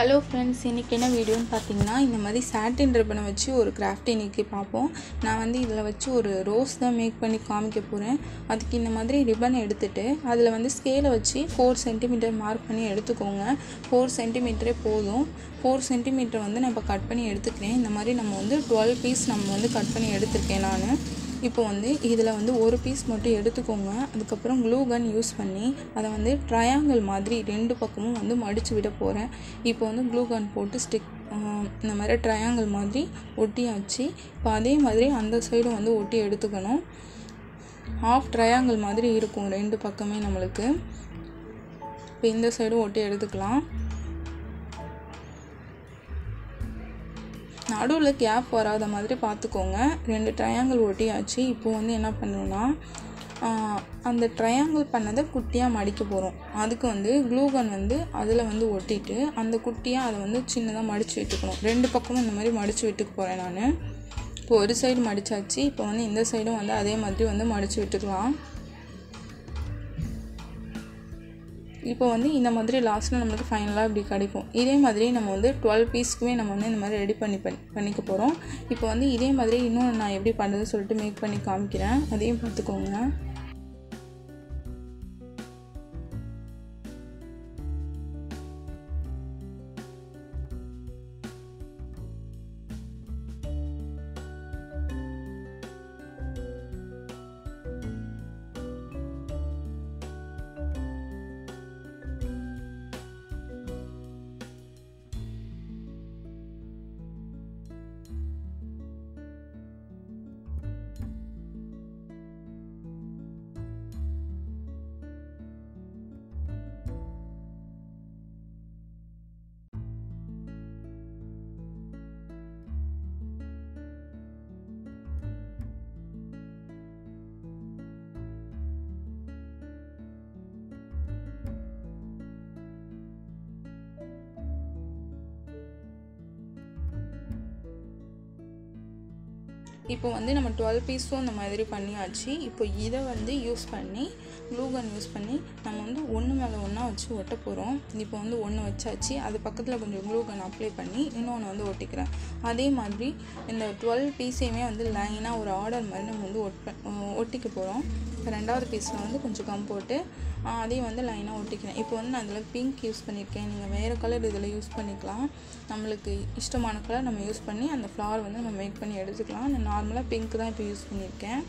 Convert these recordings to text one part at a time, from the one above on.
Hello friends இன்றைக்கி என்ன வீடியோன்னு பார்த்தீங்கன்னா இந்த மாதிரி சாட்டின் ரிப்பனை வச்சு ஒரு கிராஃப்ட் இன்றைக்கி பார்ப்போம். நான் வந்து இதில் வச்சு ஒரு ரோஸ் தான் மேக் பண்ணி காமிக்க போகிறேன் அதுக்கு இந்த மாதிரி ரிப்பனை எடுத்துகிட்டு அதில் வந்து ஸ்கேலை வச்சு ஃபோர் சென்டிமீட்டர் மார்க் பண்ணி எடுத்துக்கோங்க. ஃபோர் சென்டிமீட்டரே போதும். ஃபோர் சென்டிமீட்டர் வந்து நான் இப்போ கட் பண்ணி எடுத்துக்கிறேன். இந்த மாதிரி நம்ம வந்து டுவெல் பீஸ் நம்ம வந்து கட் பண்ணி எடுத்துருக்கேன் நான். இப்போ வந்து இதில் வந்து ஒரு பீஸ் மட்டும் எடுத்துக்கோங்க. அதுக்கப்புறம் க்ளூ கன் யூஸ் பண்ணி அதை வந்து ட்ரையாங்கிள் மாதிரி ரெண்டு பக்கமும் வந்து மடித்து விட போகிறேன் இப்போ வந்து க்ளூ கன் போட்டு ஸ்டிக் இந்த மாதிரி ட்ரையாங்கிள் மாதிரி ஒட்டியாச்சு. இப்போ அதே மாதிரி அந்த சைடும் வந்து ஒட்டி எடுத்துக்கணும். ஆஃப் ட்ரையாங்கிள் மாதிரி இருக்கும் ரெண்டு பக்கமே நம்மளுக்கு. இப்போ இந்த சைடும் ஒட்டி எடுத்துக்கலாம். நடுவில் கேப் வராத மாதிரி பார்த்துக்கோங்க ரெண்டு ட்ரையாங்கிள் ஒட்டியாச்சு. இப்போ வந்து என்ன பண்ணணும்னா அந்த ட்ரையாங்கிள் பண்ணதை குட்டியாக மடிக்க போகிறோம் அதுக்கு வந்து க்ளூகன் வந்து அதில் வந்து ஒட்டிட்டு அந்த குட்டியாக அதை வந்து சின்னதாக மடித்து விட்டுக்கணும். ரெண்டு பக்கமும் இந்த மாதிரி மடித்து விட்டுக்க போகிறேன் நான். இப்போ ஒரு சைடு மடித்தாச்சு இப்போ வந்து இந்த சைடும் வந்து அதே மாதிரி வந்து மடித்து விட்டுக்கலாம். இப்போ வந்து இந்த மாதிரி லாஸ்ட்டில் நம்மளுக்கு ஃபைனலாக இப்படி கிடைக்கும். இதே மாதிரி நம்ம வந்து டுவெல் பீஸ்க்குமே நம்ம வந்து இந்த மாதிரி ரெடி பண்ணி பண்ணி பண்ணிக்க போகிறோம் இப்போ வந்து இதே மாதிரி இன்னும் நான் எப்படி பண்ணுறதுன்னு சொல்லிட்டு மேக் பண்ணி காமிக்கிறேன். அதையும் பார்த்துக்கோங்க. இப்போ வந்து நம்ம டுவெல் பீஸும் இந்த மாதிரி பண்ணியாச்சு. இப்போ இதை வந்து யூஸ் பண்ணி க்ளூகன் யூஸ் பண்ணி நம்ம வந்து ஒன்று மேலே ஒன்றா வச்சு ஒட்ட போகிறோம் இப்போ வந்து ஒன்று வச்சாச்சு. அது பக்கத்தில் கொஞ்சம் க்ளூகன் அப்ளை பண்ணி இன்னொன்று வந்து ஒட்டிக்கிறேன். அதே மாதிரி இந்த டுவெல் பீஸையுமே வந்து லைனாக ஒரு ஆர்டர் மாதிரி நம்ம வந்து ஒட் ஒட்டிக்க போகிறோம் இப்போ ரெண்டாவது பீஸில் வந்து கொஞ்சம் கம் போட்டு அதையும் வந்து லைனாக ஒட்டிக்கிறேன். இப்போ வந்து நான் அதில் பிங்க் யூஸ் பண்ணியிருக்கேன். நீங்கள் வேறு கலர் இதில் யூஸ் பண்ணிக்கலாம். நம்மளுக்கு இஷ்டமான கலர் நம்ம யூஸ் பண்ணி அந்த ஃப்ளவர் வந்து நம்ம மேக் பண்ணி எடுத்துக்கலாம். நான் நார்மலாக பிங்க் தான் இப்போ யூஸ் பண்ணியிருக்கேன்.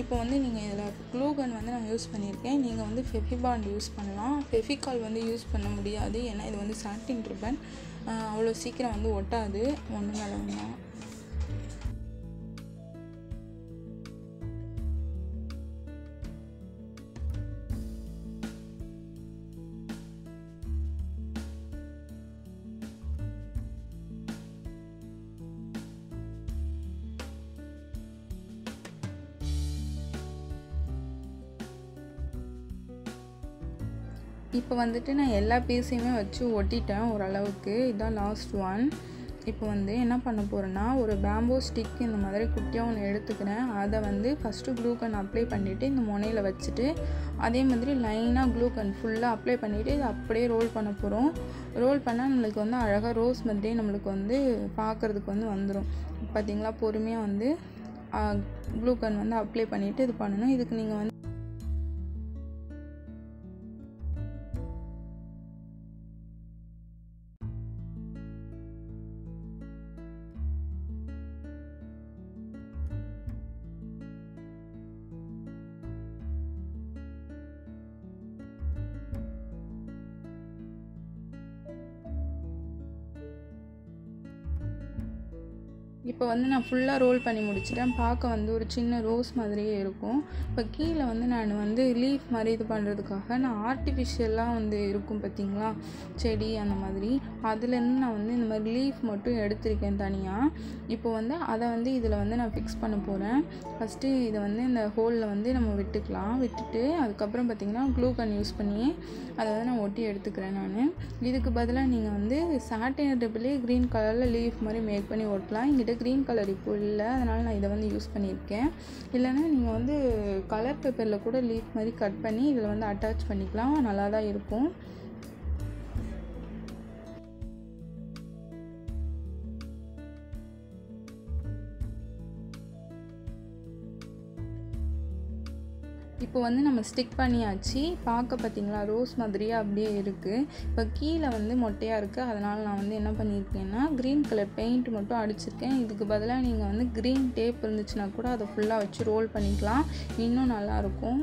இப்போ வந்து நீங்கள் இதில் க்ளூகன் வந்து நான் யூஸ் பண்ணியிருக்கேன். நீங்கள் வந்து ஃபெஃபிபாண்ட் யூஸ் பண்ணலாம். ஃபெஃபிகால் வந்து யூஸ் பண்ண முடியாது. ஏன்னா இது வந்து சாட்டின் ரிப்பன் அவ்வளோ சீக்கிரம் வந்து ஒட்டாது. ஒன்று மேலே ஒன்றா இப்போ வந்துட்டு நான் எல்லா பீஸையுமே வச்சு ஒட்டிட்டேன் ஓரளவுக்கு. இதுதான் லாஸ்ட் ஒன் இப்போ வந்து என்ன பண்ண போகிறேன்னா ஒரு பேம்போ ஸ்டிக் இந்த மாதிரி குட்டியாக ஒன்று எடுத்துக்கிறேன். அதை வந்து ஃபஸ்ட்டு க்ளூகன் அப்ளை பண்ணிவிட்டு இந்த முனையில் வச்சுட்டு அதே மாதிரி லைனாக க்ளூகன் ஃபுல்லாக அப்ளை பண்ணிவிட்டு இதை அப்படியே ரோல் பண்ண போகிறோம் ரோல் பண்ணால் நம்மளுக்கு வந்து அழகாக ரோஸ் மாதிரியே நம்மளுக்கு வந்து பார்க்குறதுக்கு வந்து வந்துடும் பார்த்திங்களா பொறுமையாக வந்து க்ளூகன் வந்து அப்ளை பண்ணிவிட்டு இது பண்ணணும். இதுக்கு நீங்கள் வந்து இப்போ வந்து நான் ஃபுல்லாக ரோல் பண்ணி முடிச்சிட்டேன். பார்க்க வந்து ஒரு சின்ன ரோஸ் மாதிரியே இருக்கும். இப்போ கீழே வந்து நான் வந்து லீஃப் மாதிரி இது பண்ணுறதுக்காக நான் ஆர்டிஃபிஷியலாக வந்து இருக்கும் பார்த்திங்களா? செடி அந்த மாதிரி. அதுலேருந்து நான் வந்து இந்த மாதிரி லீஃப் மட்டும் எடுத்திருக்கேன் தனியாக இப்போ வந்து அதை வந்து இதில் வந்து நான் ஃபிக்ஸ் பண்ண போகிறேன் ஃபஸ்ட்டு இதை வந்து இந்த ஹோலில் வந்து நம்ம விட்டுக்கலாம். விட்டுட்டு அதுக்கப்புறம் பார்த்திங்கன்னா க்ளூ கன் யூஸ் பண்ணி அதை வந்து நான் ஒட்டி எடுத்துக்கிறேன் நான். இதுக்கு பதிலாக நீங்கள் வந்து சாட்டை டெபிளே க்ரீன் கலரில் லீஃப் மாதிரி மேக் பண்ணி ஒட்டலாம். எங்கிட்ட க்ரீன் கலர் இப்போ இல்லை. அதனால் நான் இதை வந்து யூஸ் பண்ணியிருக்கேன். இல்லைன்னா நீங்கள் வந்து கலர் பேப்பரில் கூட லீஃப் மாதிரி கட் பண்ணி இதில் வந்து அட்டாச் பண்ணிக்கலாம். நல்லா தான் இருக்கும். இப்போ வந்து நம்ம ஸ்டிக் பண்ணியாச்சு. பார்க்க பார்த்தீங்களா? ரோஸ் மாதிரியே அப்படியே இருக்குது இப்போ கீழே வந்து மொட்டையாக இருக்குது அதனால் நான் வந்து என்ன பண்ணியிருக்கேன்னா க்ரீன் கலர் பெயிண்ட் மட்டும் அடிச்சிருக்கேன். இதுக்கு பதிலாக நீங்கள் வந்து க்ரீன் டேப் இருந்துச்சுன்னா கூட அதை ஃபுல்லாக வச்சு ரோல் பண்ணிக்கலாம். இன்னும் நல்லாயிருக்கும்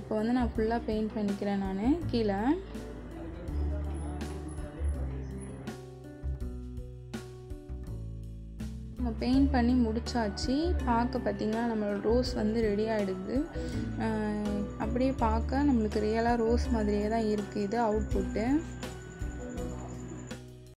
இப்போ வந்து நான் ஃபுல்லாக பெயிண்ட் பண்ணிக்கிறேன் நான். கீழே. நம்ம பெயிண்ட் பண்ணி முடிச்சாச்சு பார்க்க பார்த்திங்கன்னா நம்மளோட ரோஸ் வந்து ரெடி ஆகிடுது அப்படியே பார்க்க நம்மளுக்கு ரியலாக ரோஸ் மாதிரியே தான் இருக்குது இது அவுட்புட்டு